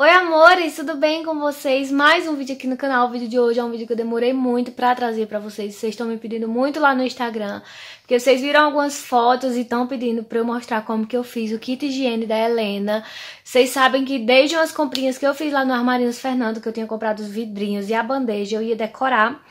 Oi amores, tudo bem com vocês? Mais um vídeo aqui no canal. O vídeo de hoje é um vídeo que eu demorei muito pra trazer pra vocês. Vocês estão me pedindo muito lá no Instagram, porque vocês viram algumas fotos e estão pedindo pra eu mostrar como que eu fiz o kit higiene da Helena. Vocês sabem que desde umas comprinhas que eu fiz lá no Armarinhos Fernando, que eu tinha comprado os vidrinhos e a bandeja, eu ia decorar.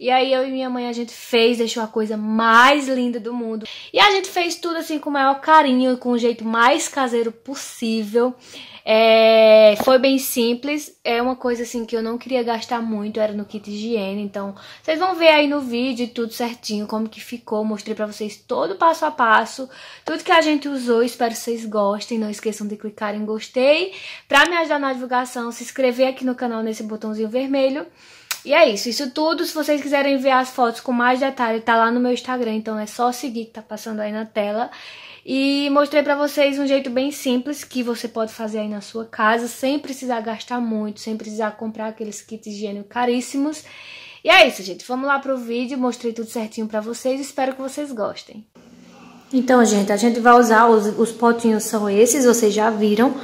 E aí eu e minha mãe a gente fez, deixou a coisa mais linda do mundo. E a gente fez tudo assim com o maior carinho, com o jeito mais caseiro possível. É, foi bem simples, é uma coisa assim que eu não queria gastar muito, era no kit higiene, então vocês vão ver aí no vídeo tudo certinho, como que ficou, mostrei pra vocês todo passo a passo, tudo que a gente usou, espero que vocês gostem, não esqueçam de clicar em gostei, pra me ajudar na divulgação, se inscrever aqui no canal nesse botãozinho vermelho, e é isso, isso tudo, se vocês quiserem ver as fotos com mais detalhe, tá lá no meu Instagram, então é só seguir que tá passando aí na tela. E mostrei pra vocês um jeito bem simples que você pode fazer aí na sua casa, sem precisar gastar muito, sem precisar comprar aqueles kits higiênicos caríssimos. E é isso, gente, vamos lá pro vídeo, mostrei tudo certinho pra vocês, espero que vocês gostem. Então, gente, a gente vai usar, os, os potinhos são esses, vocês já viram.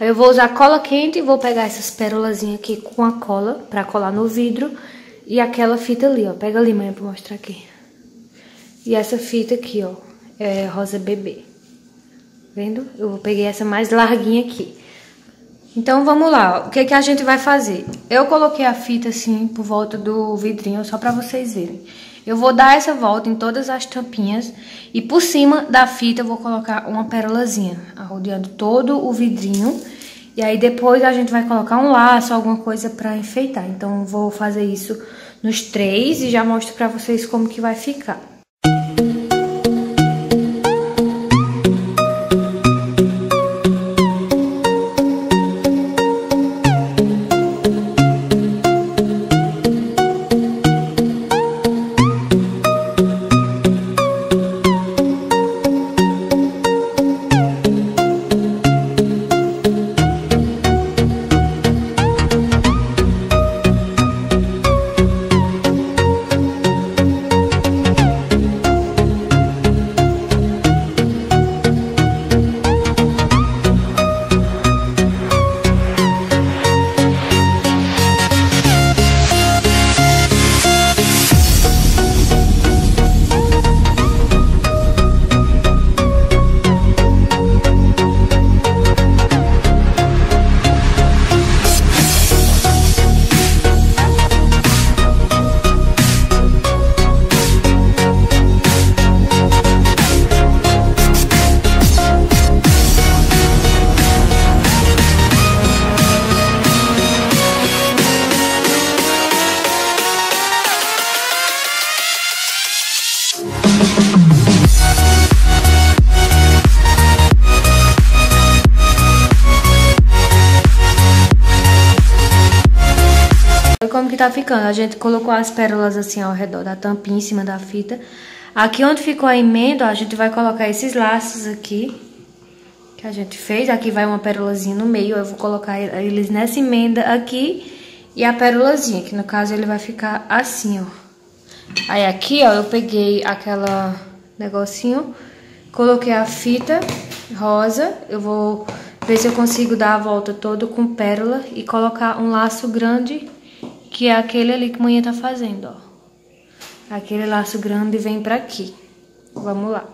Aí eu vou usar cola quente e vou pegar essas pérolazinhas aqui com a cola pra colar no vidro. E aquela fita ali, ó. Pega ali, mãe, pra mostrar aqui. E essa fita aqui, ó, é rosa bebê. Vendo? Eu peguei essa mais larguinha aqui. Então, vamos lá. O que, que a gente vai fazer? Eu coloquei a fita assim por volta do vidrinho, só pra vocês verem. Eu vou dar essa volta em todas as tampinhas e por cima da fita eu vou colocar uma pérolazinha, rodeando todo o vidrinho. E aí depois a gente vai colocar um laço, alguma coisa pra enfeitar. Então vou fazer isso nos três e já mostro pra vocês como que vai ficar. Como que tá ficando. A gente colocou as pérolas assim ao redor da tampinha, em cima da fita. Aqui onde ficou a emenda, ó, a gente vai colocar esses laços aqui. Que a gente fez. Aqui vai uma pérolazinha no meio. Eu vou colocar eles nessa emenda aqui. E a pérolazinha, que no caso ele vai ficar assim, ó. Aí aqui, ó, eu peguei aquela negocinho. Coloquei a fita rosa. Eu vou ver se eu consigo dar a volta toda com pérola. E colocar um laço grande que é aquele ali que mãe tá fazendo, ó. Aquele laço grande vem pra aqui. Vamos lá.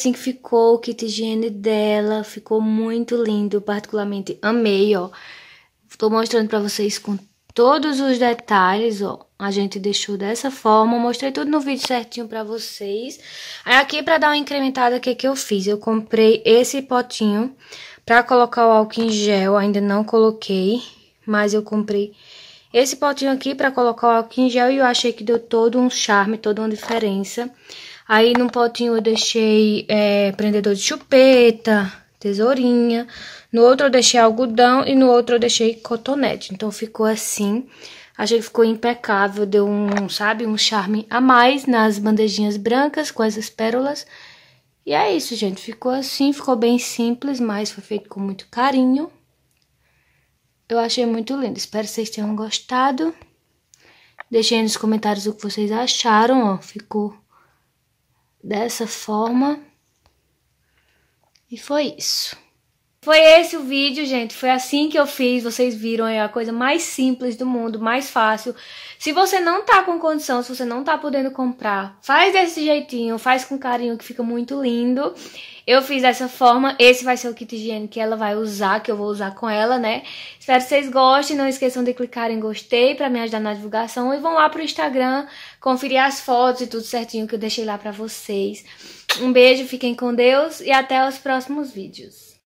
Assim que ficou o kit higiene dela. Ficou muito lindo, particularmente amei, ó. Tô mostrando pra vocês com todos os detalhes, ó. A gente deixou dessa forma, mostrei tudo no vídeo certinho pra vocês. Aí aqui, pra dar uma incrementada, o que que eu fiz? Eu comprei esse potinho pra colocar o álcool em gel, ainda não coloquei, mas eu comprei esse potinho aqui pra colocar o álcool em gel e eu achei que deu todo um charme, toda uma diferença. Aí, no potinho eu deixei é, prendedor de chupeta, tesourinha. No outro eu deixei algodão e no outro eu deixei cotonete. Então, ficou assim. Achei que ficou impecável, deu um, sabe, um charme a mais nas bandejinhas brancas com essas pérolas. E é isso, gente. Ficou assim, ficou bem simples, mas foi feito com muito carinho. Eu achei muito lindo. Espero que vocês tenham gostado. Deixem aí nos comentários o que vocês acharam, ó. Ficou dessa forma. E foi isso. Foi esse o vídeo, gente. Foi assim que eu fiz. Vocês viram, é a coisa mais simples do mundo, mais fácil. Se você não tá com condição, se você não tá podendo comprar, faz desse jeitinho, faz com carinho que fica muito lindo. Eu fiz dessa forma, esse vai ser o kit higiene que ela vai usar, que eu vou usar com ela, né? Espero que vocês gostem, não esqueçam de clicar em gostei pra me ajudar na divulgação. E vão lá pro Instagram, conferir as fotos e tudo certinho que eu deixei lá pra vocês. Um beijo, fiquem com Deus e até os próximos vídeos.